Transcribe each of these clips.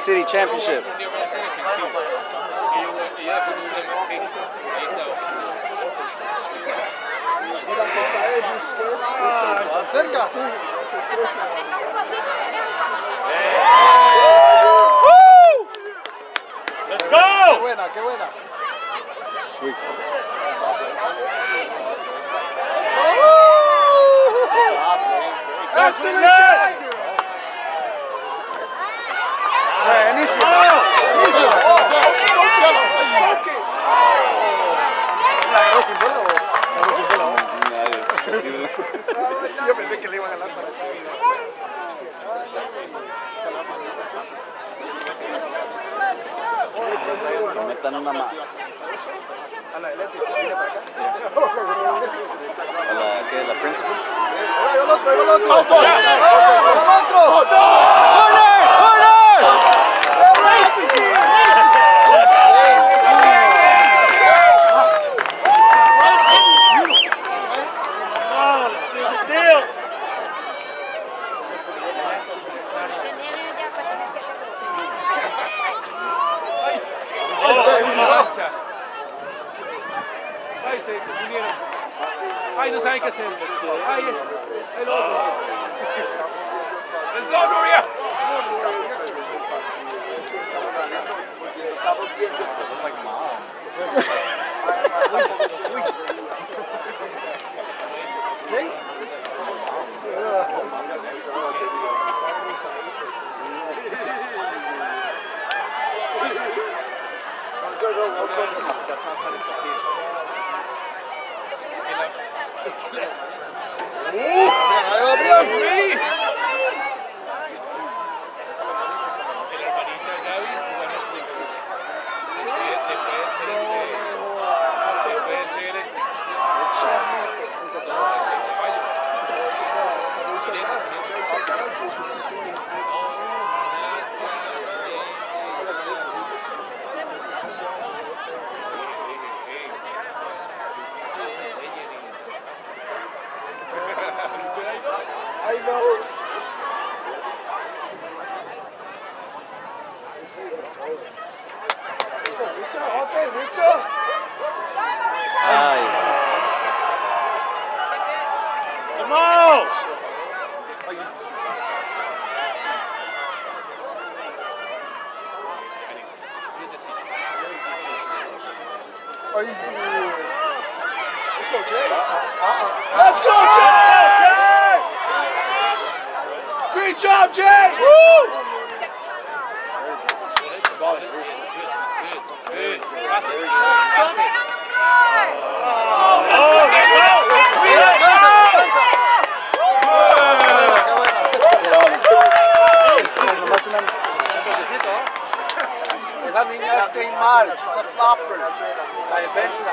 City Championship. Let's go! Excellent! Yo pensé que le iba a ganar para. Metan una más. A la de la principal? ¡Traigo el otro, traigo el otro! ¡Traigo el otro! sharpened the events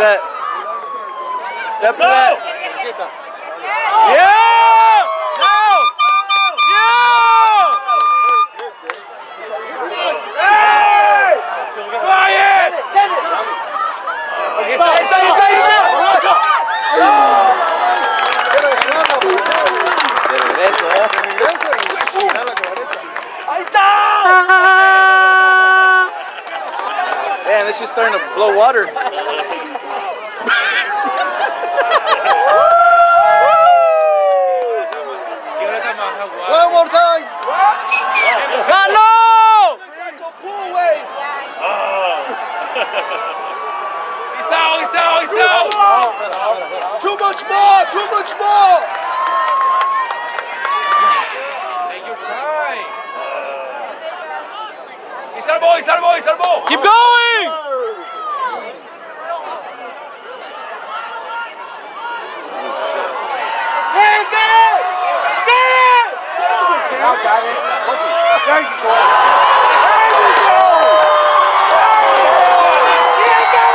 that. Salvó, y salvó, y salvó. Keep going! Now, guys. There you go.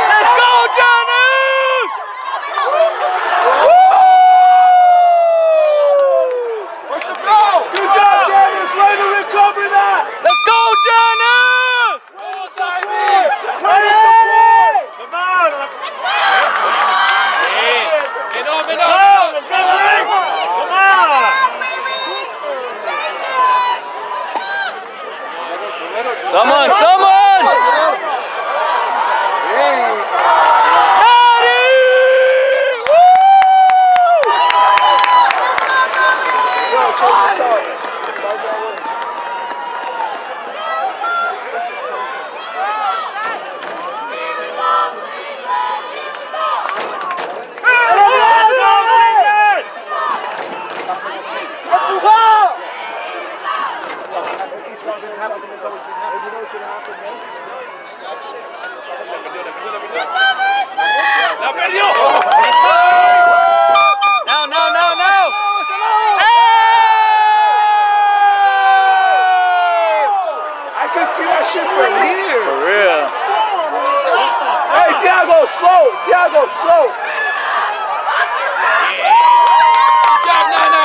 Let's go, Janus! Where's the throw? Good job, Janice. Way to recover that. Let's go, Janus! Way to support. Menos, menos, menos. Someone, someone! Hey. Daddy! Yo, check this out. Right that way. La perdió. No, no, no, no! I can see that shit from here. For real. Hey, Thiago, slow. Thiago, slow. Good job, Nana.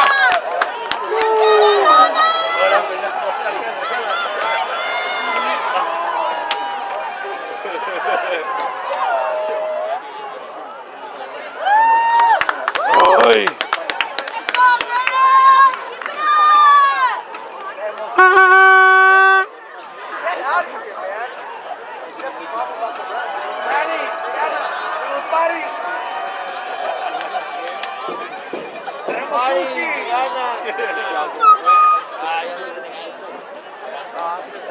Ay.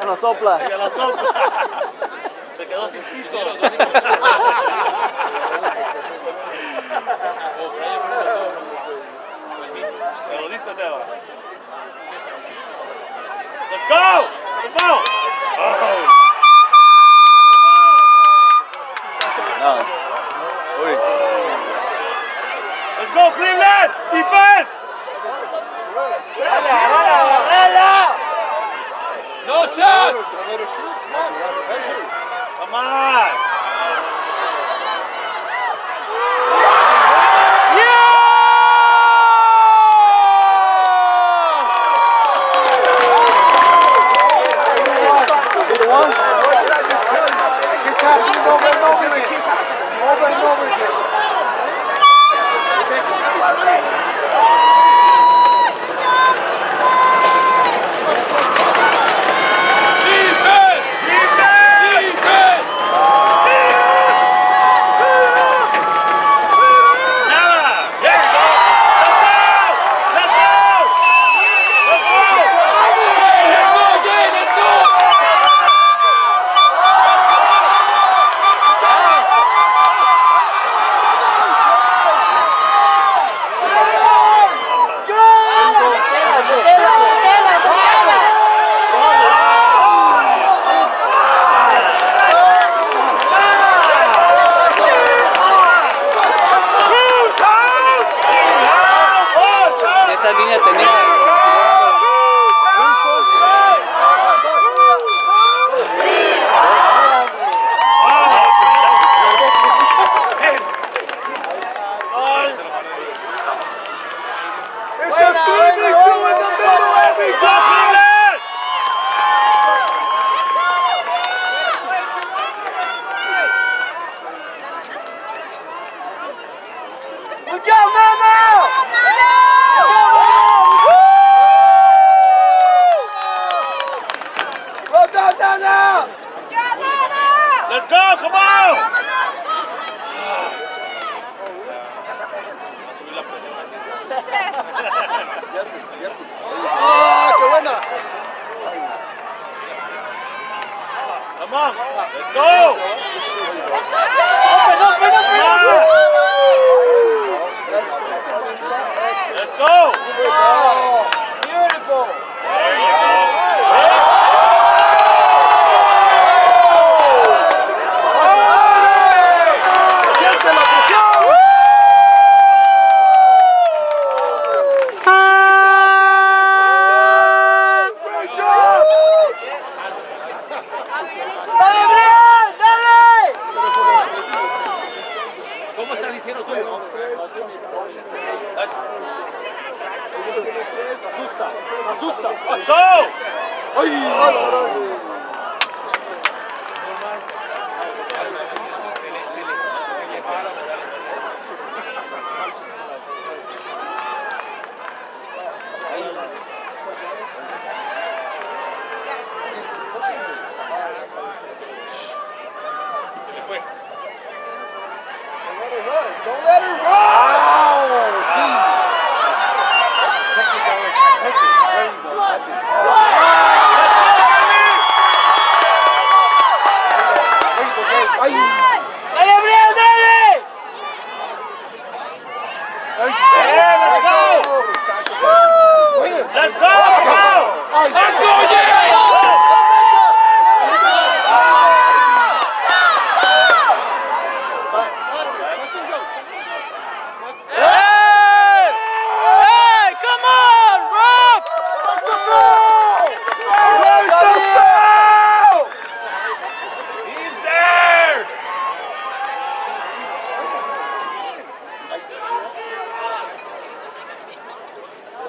Ya no sopla. Se lo diste, Teo. Let's go. Let's go. No. Uy. Let's go, Cleveland. Defense. No shots. Let her shoot. Come on. Come on.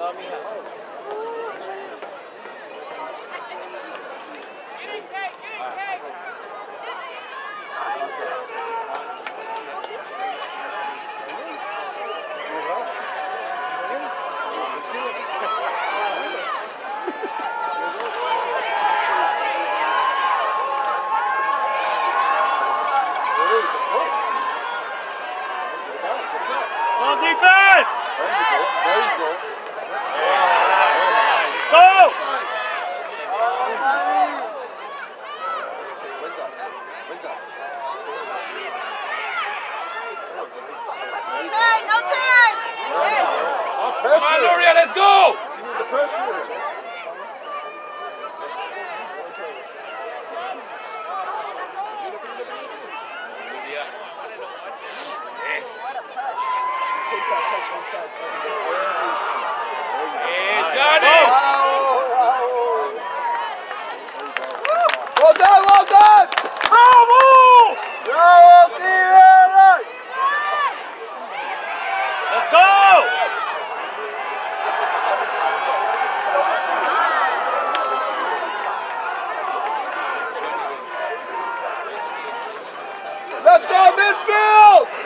Love me. Come on, let's go! Yes. Well done, well done! Bravo! Bravo, Steven! Help!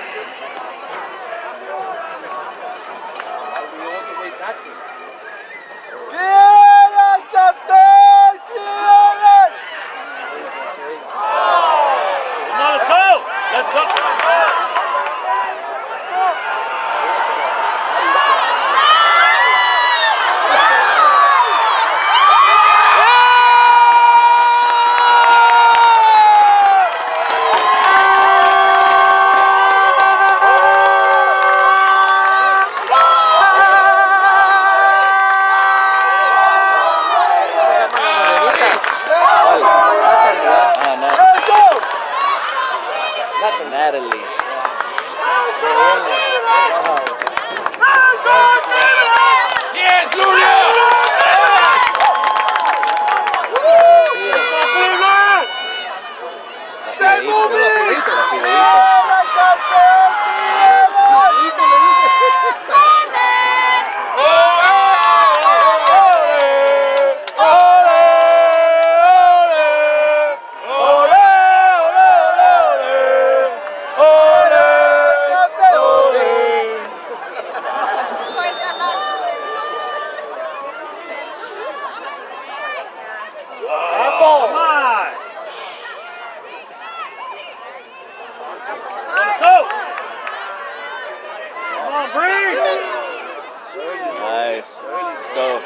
Nice. Let's go.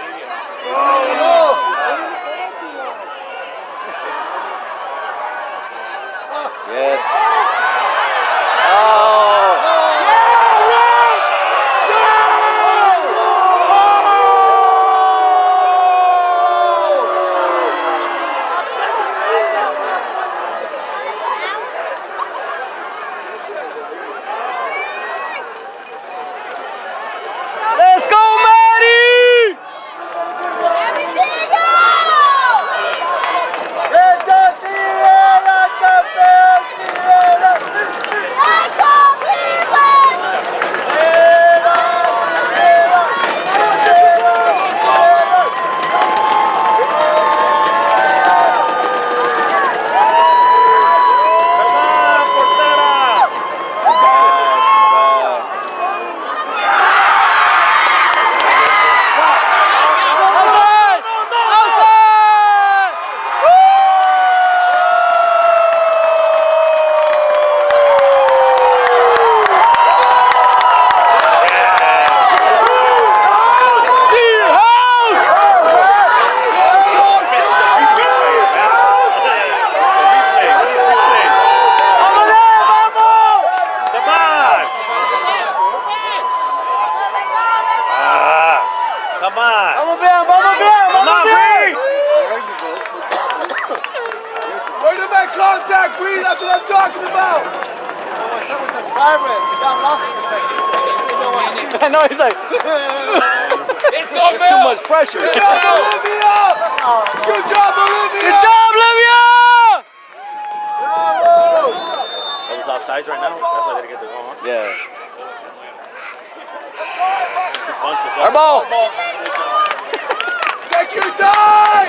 Yes. Oh. Come on! Vamos bien, vamos bien, Come on, Reed! Where to make contact, Bree? That's what I'm talking about! So what's up with the siren? We got lost for a second. We didn't know what to do. I know he's like Let's too much pressure. Good job, Olivia! Good job, Olivia! Good job, Olivia! That was outside right now. That's why they didn't get the ball. Huh? Yeah. Two. Our ball. Take your time!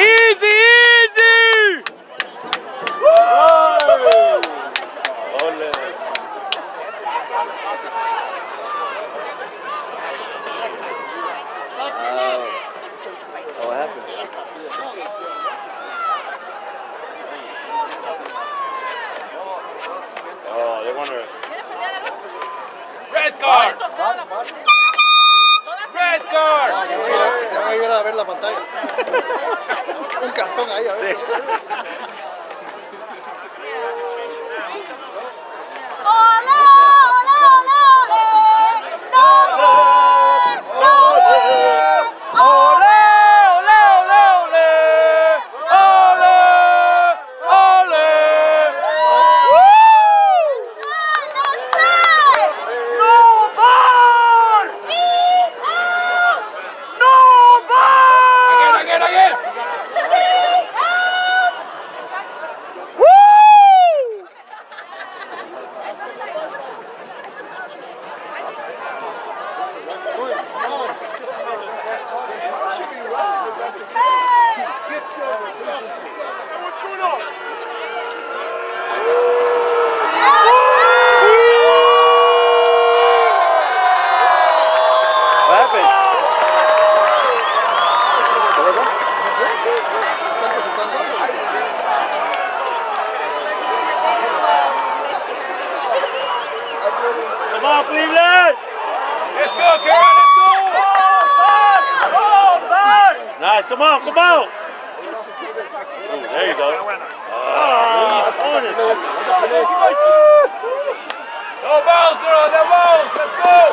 Easy. Come on, Cleveland! Let's go, Karen, let's go! Nice, come on, come on! Ooh, there you go. Ah, on it. No balls, girl, no balls! Let's go!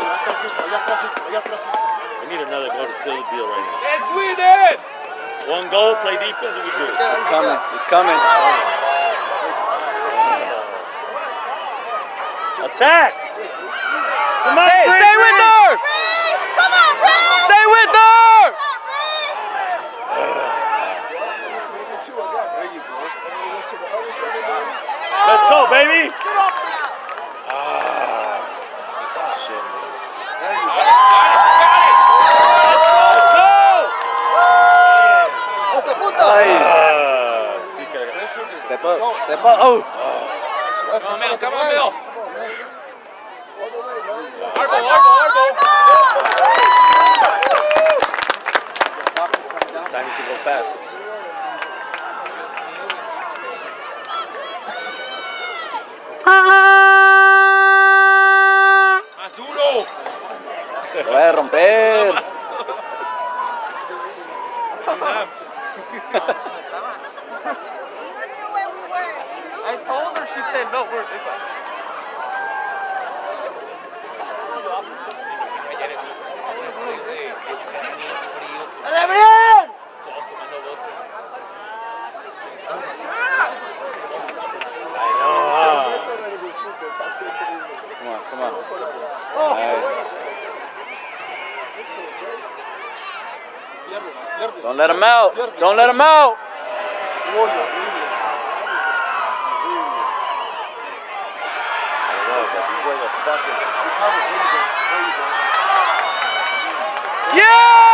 We need another goal to seal the deal right now. Let's win it! One goal, play defense, and we do. It's coming. It's coming. Attack! Come Stay, Bree, stay with Bree. her. Come on, Brad! Stay with her. Let's go, baby! Shit, man. Let's go! ¡Esta puta! Ay. Ah, sí que- Step up. Step up. Oh. Come on, Bill, come on, Bill! I told her, she said, no, we're this way. let him out. Don't let him out. Yeah!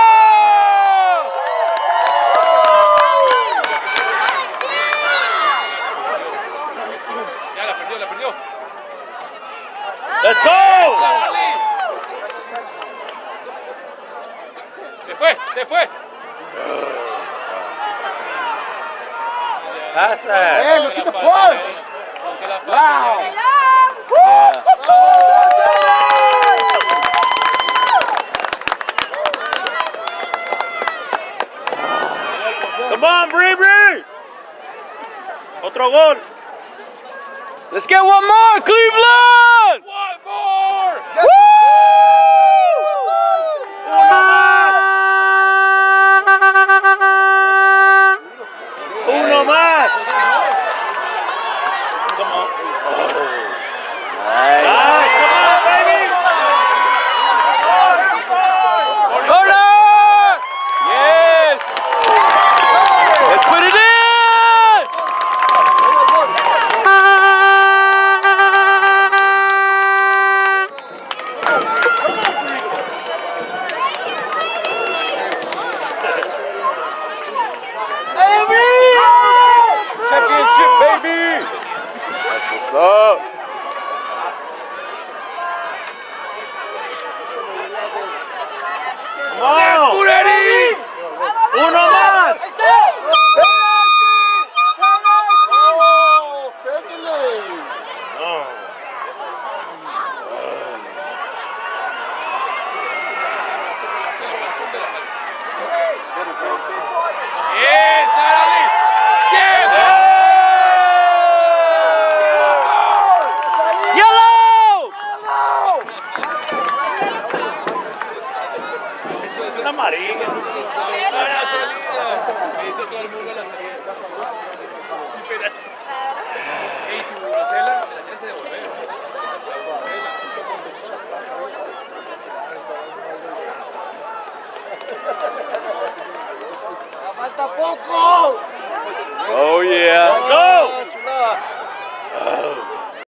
Let's go! Se fue, se fue. Pass that. Hey, look at the punch. Wow. Come on, Bree Bree. Otro gol. Let's get one more, Cleveland.